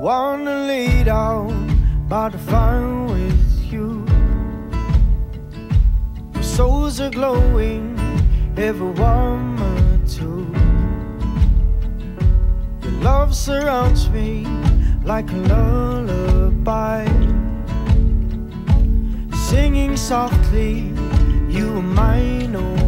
wanna lay down by the fire with you. Your souls are glowing, every warmer too. Your love surrounds me like a lullaby, singing softly. You are mine, oh